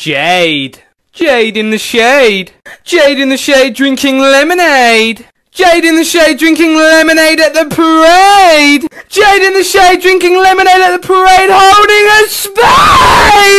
Jade. Jade in the shade. Jade in the shade drinking lemonade. Jade in the shade drinking lemonade at the parade. Jade in the shade drinking lemonade at the parade holding a spade.